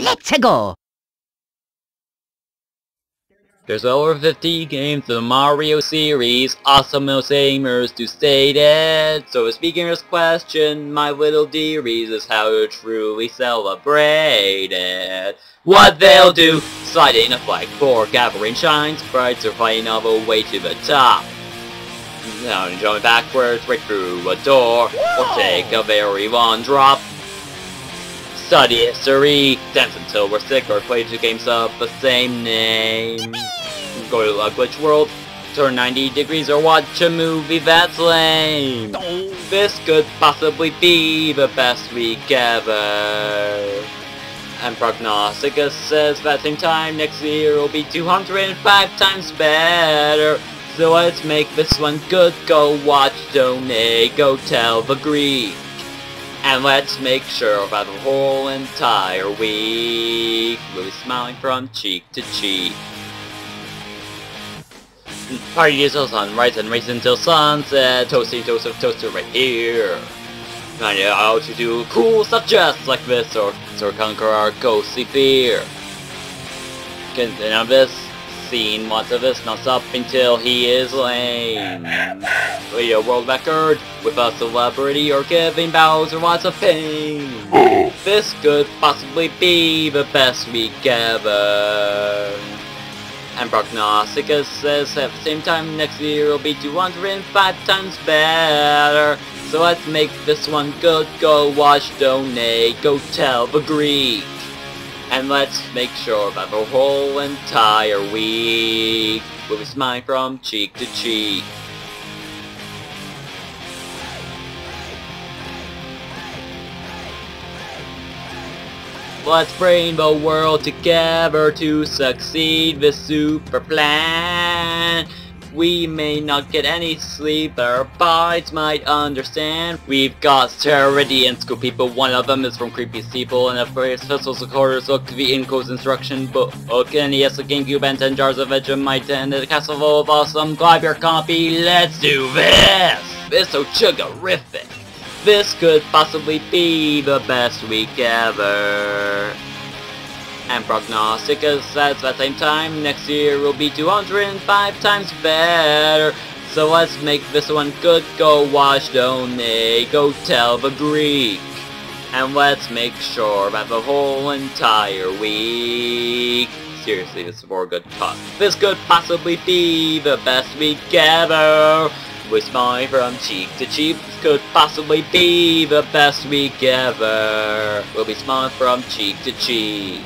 Let's go! There's over 50 games in the Mario series, awesome most gamers to state it. So a speaker's question, my little dearies, is how to truly celebrate it. What they'll do, sliding a flag for gathering shine sprites or fighting all the way to the top. Now jumping backwards right through a door, or take a very long drop. Study history, dance until we're sick, or play two games of the same name go to a glitch world, turn 90 degrees, or watch a movie that's lame. This could possibly be the best week ever. And Prognosticus says that same time next year will be 205 times better. So let's make this one good. Go watch, donate, go tell the Greek. And let's make sure that the whole entire week we'll be smiling from cheek to cheek. Party until sunrise and race until sunset. Toasty toast of toaster right here. I know how to do cool stuff just like this or, or conquer our ghostly fear. Continue this scene lots of this non-stop until he is lame. Video world record with a celebrity or giving Bowser lots of pain. This could possibly be the best week ever. And Prognosticus says at the same time next year will be 205 times better. So let's make this one good. Go watch, donate, go tell the. And let's make sure that the whole entire week will be smiling from cheek to cheek. Let's bring the world together to succeed with super plan. We may not get any sleep, our bodies might understand. We've got Pteroidian school people, one of them is from Creepy People, and the first pistol quarters look to the Inco's instruction book. And yes, a GameCube and 10 jars of Vegemite and a castle of awesome Grab your copy, let's do this! It's so chugarific! This could possibly be the best week ever. And Prognosticus says at the same time next year will be 205 times better. So let's make this one good. Go watch, donate, go tell the Greek. And let's make sure that the whole entire week... Seriously, this is for a good cause. This could possibly be the best week ever. We smile from cheek to cheek. This could possibly be the best week ever. We'll be smiling from cheek to cheek.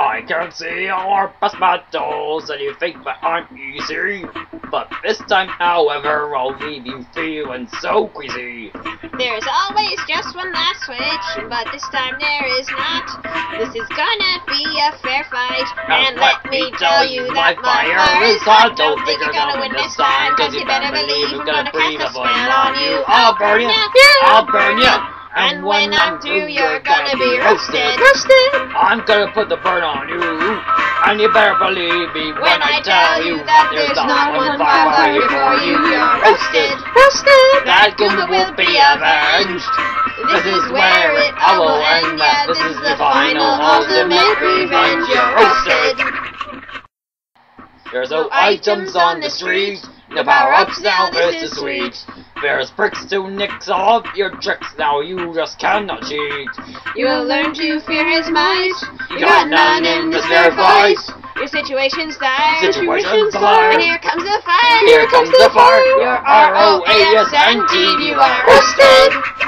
I can see our past battles and you think that I'm easy. But this time, however, I'll leave you feeling so queasy. There's always just one last switch, but this time there is not. This is gonna be a fair fight, and let me tell you that my fire is hot. Don't think you're gonna win this time, cause you better believe I'm gonna cast a spell on you. I'll burn you, I'll burn you. And when I'm through, you're gonna be roasted. roasted. I'm gonna put the burn on you, and you better believe me When I tell you that there's not one fire for you, you're roasted. Roasted. That Goomba will be avenged. This is where it all will end. Yeah, this is the final ultimate revenge. You're roasted. There's no items on the street. No power-ups now, this is sweet. There's bricks to nix all of your tricks now, you just cannot cheat. You will learn to fear his might. You got none in this fair fight. Your situation's dire. Situation's dire. And here comes the fire. Here comes the fire. Your R-O-A-S-N-T. You are roasted.